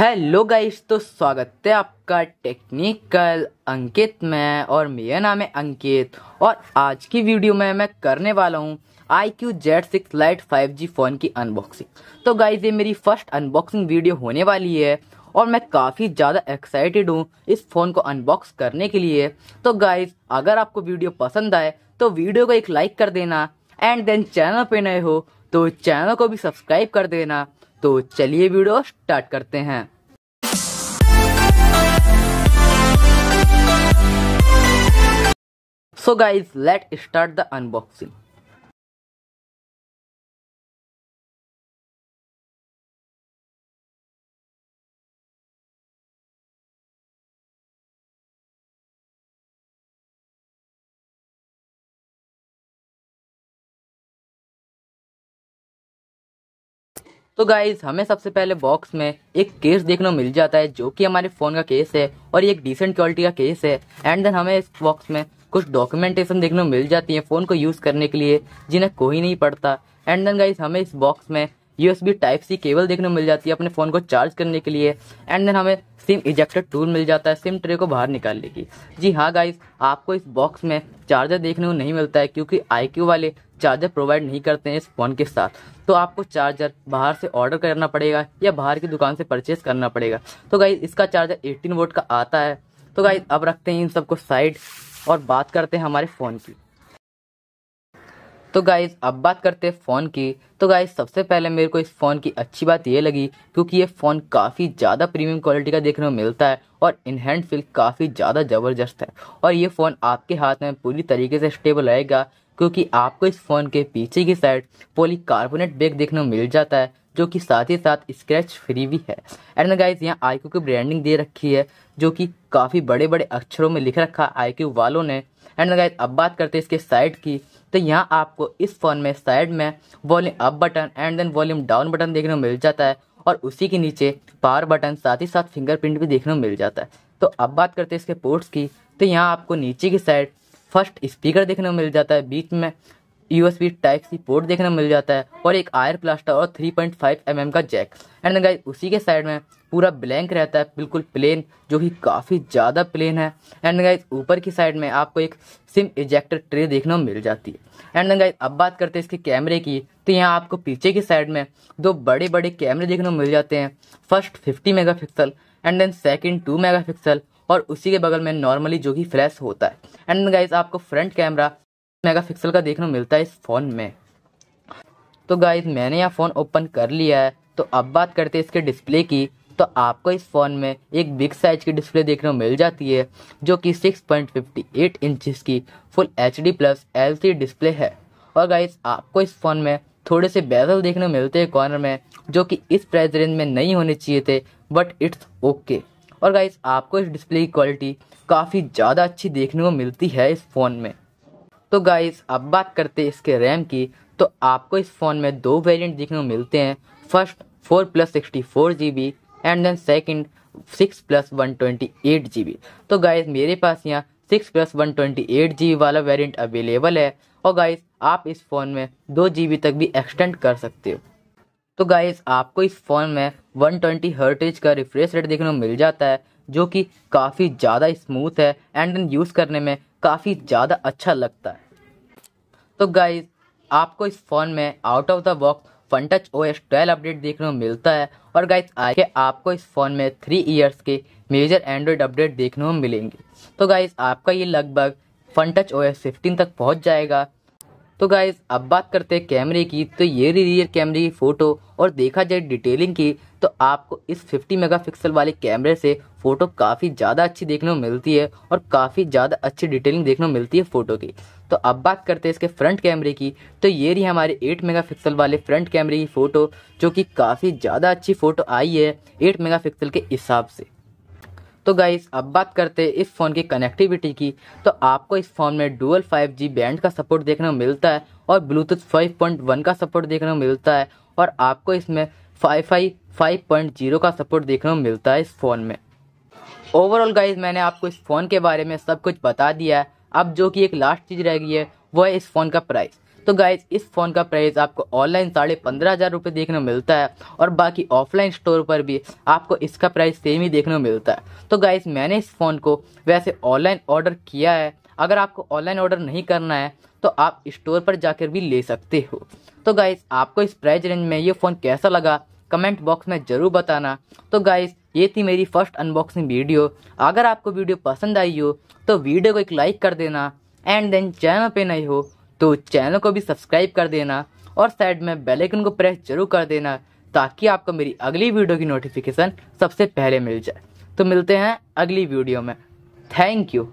Hello guys तो स्वागत है आपका टेक्निकल अंकित में, और मेरा नाम है अंकित, और आज की वीडियो में मैं करने वाला हूँ I Q Z six lite five G phone की अनबॉक्सिंग तो गाइस, ये मेरी फ़र्स्ट अनबॉक्सिंग वीडियो होने वाली है, और मैं काफ़ी ज़्यादा एक्साइटेड हूँ इस फ़ोन को अनबॉक्स करने के लिए। तो गाइज़ अगर आपको वीडियो पसंद आए तो वीडियो को एक लाइक कर देना एंड देन चैनल पर नए हो तो चैनल को भी सब्सक्राइब कर देना। तो चलिए वीडियो स्टार्ट करते हैं। So guys let start the unboxing तो गाइज़ हमें सबसे पहले बॉक्स में एक केस देखने को मिल जाता है, जो कि हमारे फ़ोन का केस है और ये एक डिसेंट क्वालिटी का केस है। एंड देन हमें इस बॉक्स में कुछ डॉक्यूमेंटेशन देखने को मिल जाती है फ़ोन को यूज़ करने के लिए, जिन्हें कोई नहीं पड़ता एंड देन गाइज़ हमें इस बॉक्स में यूएसबी टाइप सी केबल देखने को मिल जाती है अपने फ़ोन को चार्ज करने के लिए एंड देन हमें सिम इजेक्टर टूल मिल जाता है सिम ट्रे को बाहर निकालने की। जी हाँ गाइज़ आपको इस बॉक्स में चार्जर देखने को नहीं मिलता है, क्योंकि IQ वाले चार्जर प्रोवाइड नहीं करते हैं इस फ़ोन के साथ। तो आपको चार्जर बाहर से ऑर्डर करना पड़ेगा, या बाहर की दुकान से परचेज करना पड़ेगा। तो गाइज़ इसका चार्जर 18 वोल्ट का आता है। तो गाइज़ अब रखते हैं इन सबको साइड और बात करते हैं हमारे फ़ोन की। तो गाइज़ अब बात करते हैं फ़ोन की। तो गाइज़ सबसे पहले मेरे को इस फ़ोन की अच्छी बात ये लगी, क्योंकि ये फ़ोन काफ़ी ज़्यादा प्रीमियम क्वालिटी का देखने को मिलता है और इन हैंड फील काफ़ी ज़्यादा ज़बरदस्त है। और ये फ़ोन आपके हाथ में पूरी तरीके से स्टेबल रहेगा, क्योंकि आपको इस फ़ोन के पीछे की साइड पॉलीकार्बोनेट बैग देखने को मिल जाता है, जो कि साथ ही साथ स्क्रैच फ्री भी है। एंड गाइज़ यहाँ आई की ब्रांडिंग दे रखी है, जो कि काफ़ी बड़े बड़े अक्षरों में लिख रखा IQ वालों ने। एंड गाइज़ अब बात करते हैं इसके साइड की। तो यहाँ आपको इस फ़ोन में साइड में volume up button and then volume down button देखने को मिल जाता है। और उसी के नीचे पावर बटन साथ ही साथ फिंगरप्रिंट भी देखने को मिल जाता है। तो अब बात करते हैं इसके पोर्ट्स की। तो यहाँ आपको नीचे की साइड फ़र्स्ट स्पीकर देखने को मिल जाता है बीच में। यूएसबी टाइप सी पोर्ट देखने को मिल जाता है और एक आयर प्लास्टर और 3.5 पॉइंट mm का जैक एंड गाइस उसी के साइड में पूरा ब्लैंक रहता है, बिल्कुल प्लेन जो कि काफ़ी ज़्यादा प्लेन है. एंड गाइस ऊपर की साइड में आपको एक सिम इजेक्टर ट्रे देखने मिल जाती है. एंड गाइस अब बात करते हैं इसके कैमरे की. तो यहाँ आपको पीछे की साइड में दो बड़े बड़े कैमरे देखने को मिल जाते हैं. First fifty mega and then second two mega और उसी के बगल में नॉर्मली जो कि फ्लैश होता है. एंड गाइज़ आपको फ्रंट कैमरा मेगापिक्सल का देखने को मिलता है इस फ़ोन में। तो गाइज़ मैंने यह फ़ोन ओपन कर लिया है। तो अब बात करते हैं इसके डिस्प्ले की। तो आपको इस फ़ोन में एक बिग साइज़ की डिस्प्ले देखने को मिल जाती है, जो कि 6.58 इंचेस की full H D plus L display है। और गाइज़ आपको इस फ़ोन में थोड़े से बेजल देखने को मिलते हैं कॉर्नर में, जो कि इस प्राइस रेंज में नहीं होने चाहिए थे बट इट्स ओके और गाइज़ आपको इस डिस्प्ले की क्वालिटी काफ़ी ज़्यादा अच्छी देखने को मिलती है इस फ़ोन में। तो गाइज़ अब बात करते हैं इसके रैम की। तो आपको इस फ़ोन में दो वेरिएंट देखने को मिलते हैं। First four plus sixty four G B and then second six plus one twenty eight G B तो गाइज़ मेरे पास यहाँ six plus one twenty eight G वाला वेरिएंट अवेलेबल है। और गाइज़ आप इस फ़ोन में दो जी तक भी एक्सटेंड कर सकते हो। तो गाइज़ आपको इस फ़ोन में वन ट्वेंटी हर्टेज का रिफ्रेश रेट देखने को मिल जाता है, जो कि काफ़ी ज़्यादा स्मूथ है। एंड देन यूज़ करने में काफ़ी ज़्यादा अच्छा लगता है। तो गाइज़ आपको इस फ़ोन में out of the box Funtouch O S twelve update देखने को मिलता है और गाइज़ आगे आपको इस फ़ोन में थ्री ईयर्स के मेजर एंड्रॉयड अपडेट देखने को मिलेंगे। तो गाइज़ आपका ये लगभग fun touch O S fifteen तक पहुँच जाएगा। तो गाइज़ अब बात करते हैं कैमरे की। तो ये रही रियर कैमरे की फ़ोटो और देखा जाए डिटेलिंग की तो आपको इस 50 मेगापिक्सल वाले कैमरे से फ़ोटो काफ़ी ज़्यादा अच्छी देखने को मिलती है और काफ़ी ज़्यादा अच्छी डिटेलिंग देखने को मिलती है फ़ोटो की। तो अब बात करते हैं इसके फ्रंट कैमरे की। तो ये रही हमारे 8 मेगापिक्सल वाले फ्रंट कैमरे की फ़ोटो जो कि काफ़ी ज़्यादा अच्छी फ़ोटो आई है 8 मेगापिक्सल के हिसाब से। तो गाइस अब बात करते हैं इस फ़ोन की कनेक्टिविटी की। तो आपको इस फ़ोन में डुअल 5G बैंड का सपोर्ट देखने को मिलता है और ब्लूटूथ 5.1 का सपोर्ट देखने को मिलता है और आपको इसमें फाई फाइव पॉइंट ज़ीरो का सपोर्ट देखने को मिलता है इस फ़ोन में। ओवरऑल गाइज़ मैंने आपको इस फ़ोन के बारे में सब कुछ बता दिया है। अब जो कि एक लास्ट चीज़ रह गई है वो है इस फ़ोन का प्राइस तो गाइज़ इस फ़ोन का प्राइस आपको ऑनलाइन साढ़े पंद्रह हज़ार रुपये देखने मिलता है और बाकी ऑफलाइन स्टोर पर भी आपको इसका प्राइस सेम ही देखने मिलता है। तो गाइज़ मैंने इस फ़ोन को वैसे ऑनलाइन ऑर्डर किया है। अगर आपको ऑनलाइन ऑर्डर नहीं करना है तो आप स्टोर पर जाकर भी ले सकते हो। तो गाइज़ आपको इस प्राइस रेंज में ये फ़ोन कैसा लगा? कमेंट बॉक्स में ज़रूर बताना। तो गाइज़ ये थी मेरी फ़र्स्ट अनबॉक्सिंग वीडियो अगर आपको वीडियो पसंद आई हो तो वीडियो को एक लाइक कर देना। एंड देन चैनल पे नहीं हो तो चैनल को भी सब्सक्राइब कर देना और साइड में बेल आइकन को प्रेस ज़रूर कर देना ताकि आपको मेरी अगली वीडियो की नोटिफिकेशन सबसे पहले मिल जाए। तो मिलते हैं अगली वीडियो में। Thank you